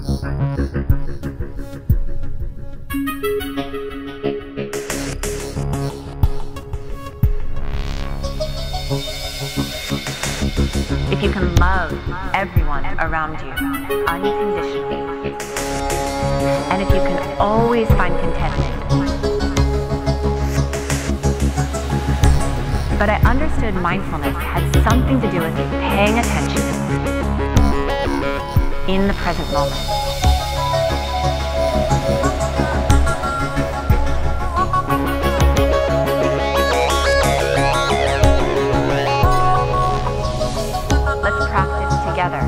If you can love everyone around you unconditionally, and if you can always find contentment. But I understood mindfulness had something to do with paying attention in the present moment. Let's practice together.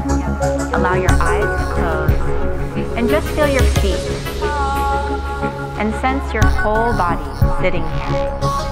Allow your eyes to close and just feel your feet and sense your whole body sitting here.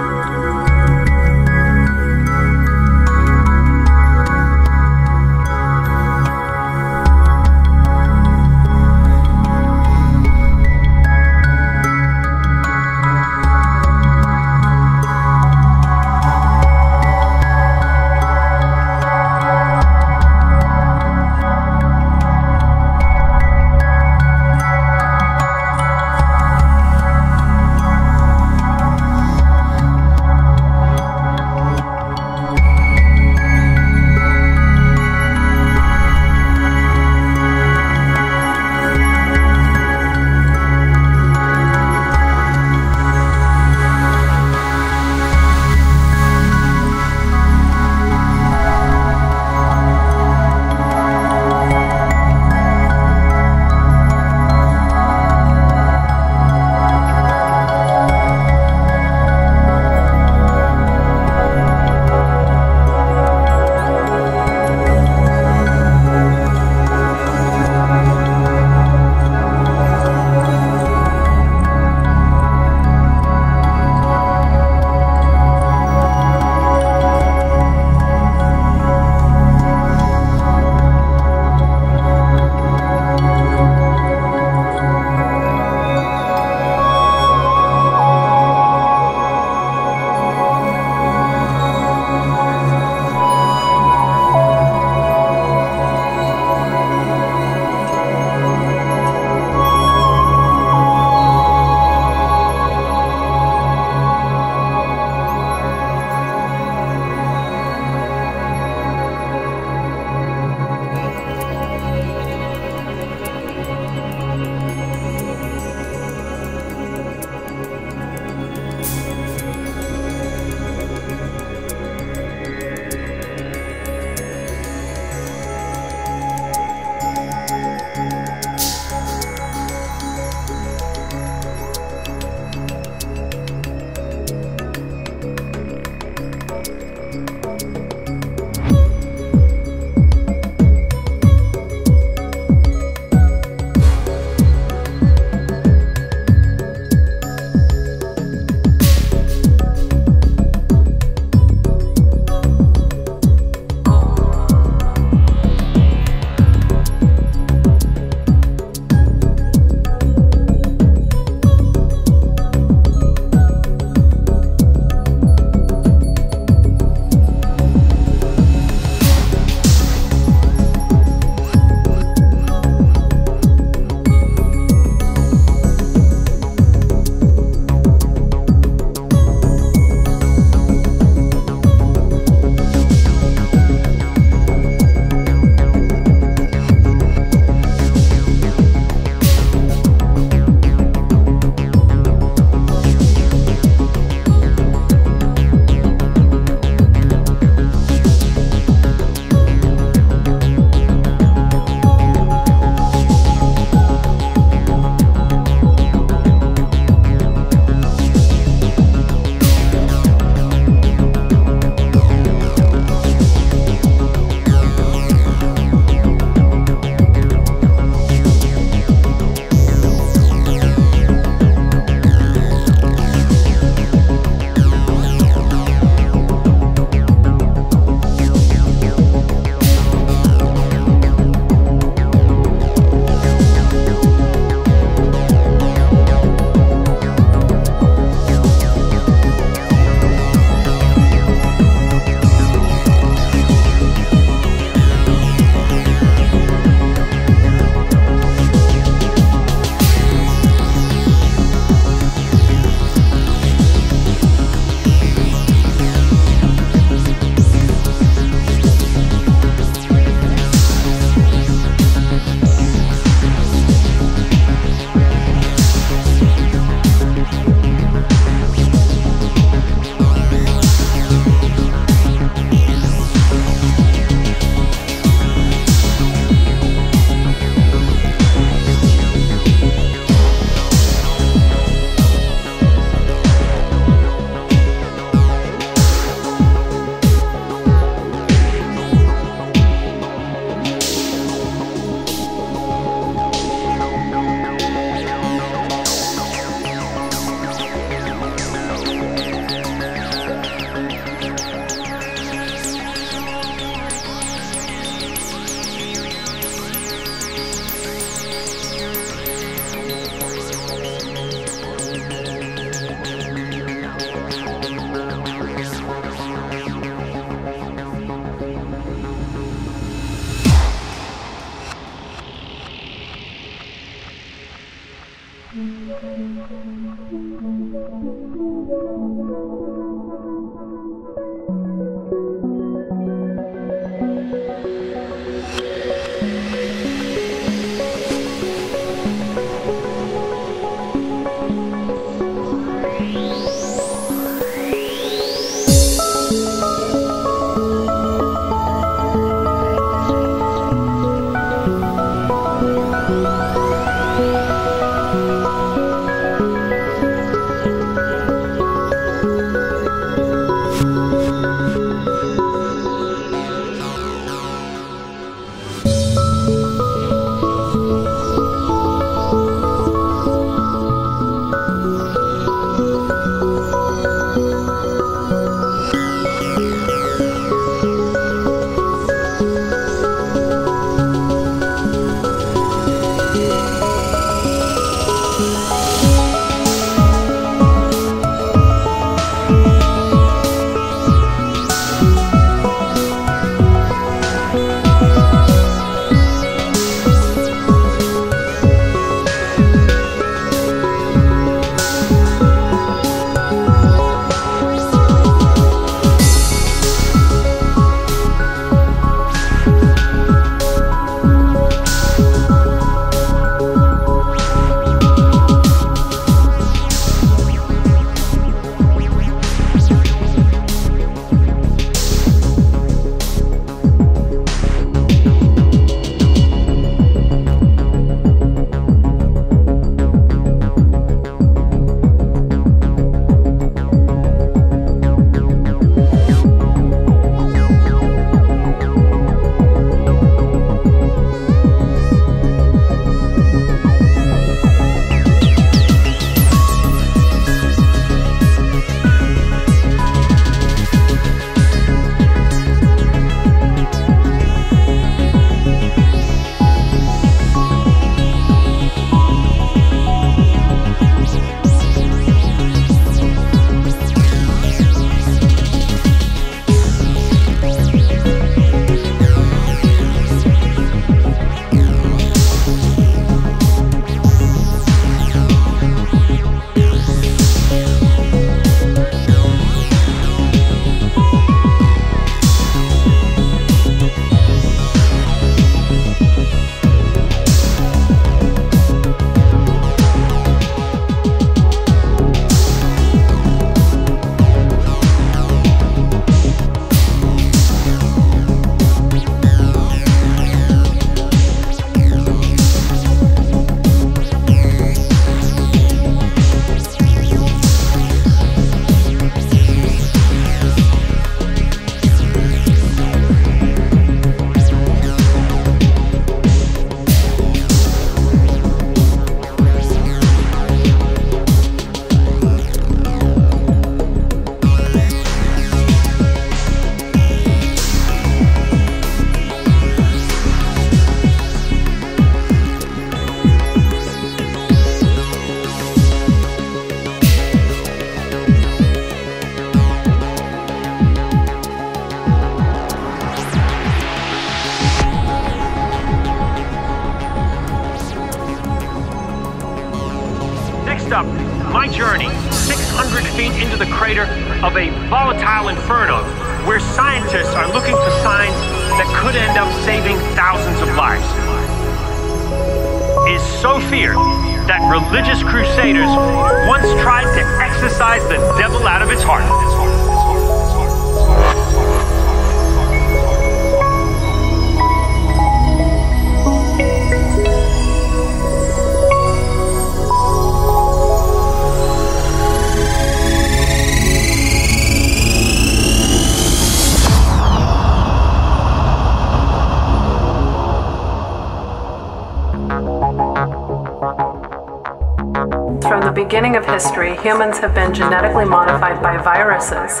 From the beginning of history, humans have been genetically modified by viruses.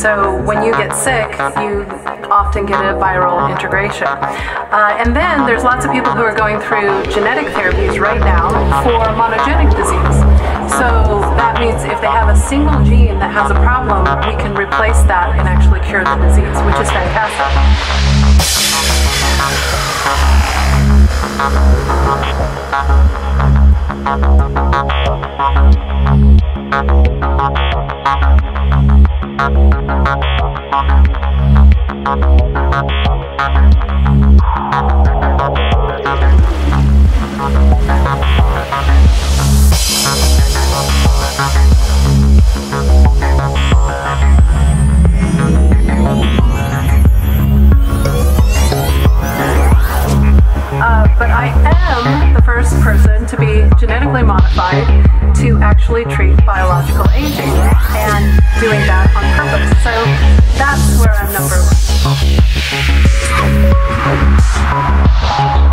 So when you get sick, you often get a viral integration. Uh, and then there's lots of people who are going through genetic therapies right now for monogenic disease. So that means if they have a single gene that has a problem, we can replace that and actually cure the disease, which is fantastic. Uh, but I am first person to be genetically modified to actually treat biological aging and doing that on purpose. So that's where I'm number one.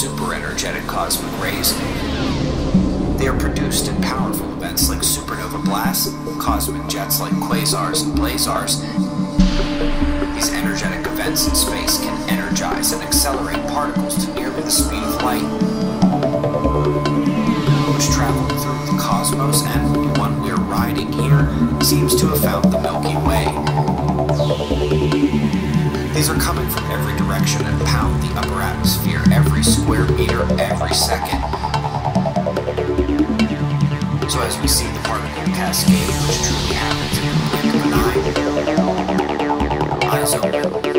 Super energetic cosmic rays. They are produced in powerful events like supernova blasts, cosmic jets like quasars and blazars. These energetic events in space can energize and accelerate particles to nearly the speed of light, which travel through the cosmos, and the one we're riding here seems to have found the Milky Way. These are coming from every direction and pound the upper atmosphere every square meter every second. So as we see the particle cascade, which truly happens in the blink of an eye, eyes open,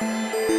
Música